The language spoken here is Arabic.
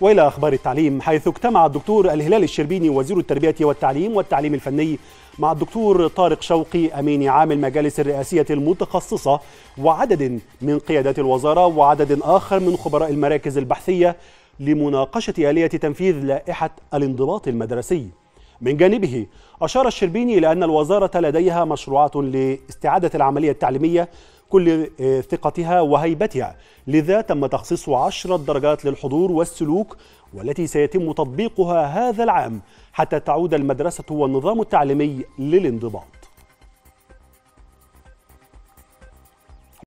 وإلى أخبار التعليم حيث اجتمع الدكتور الهلال الشربيني وزير التربية والتعليم والتعليم الفني مع الدكتور طارق شوقي أمين عام المجالس الرئاسية المتخصصة وعدد من قيادات الوزارة وعدد آخر من خبراء المراكز البحثية لمناقشة آلية تنفيذ لائحة الانضباط المدرسي. من جانبه أشار الشربيني إلى أن الوزارة لديها مشروعات لاستعادة العملية التعليمية كل ثقتها وهيبتها. لذا تم تخصيص عشرة درجات للحضور والسلوك والتي سيتم تطبيقها هذا العام حتى تعود المدرسة والنظام التعليمي للانضباط.